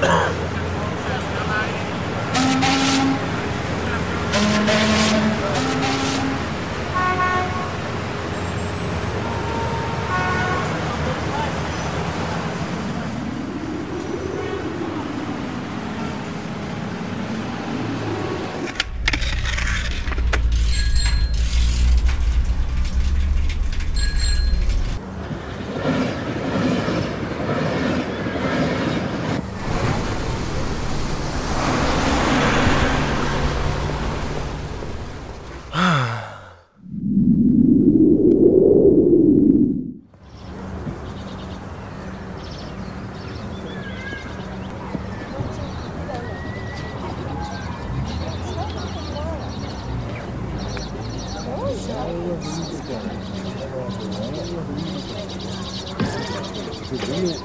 Ahem. 这没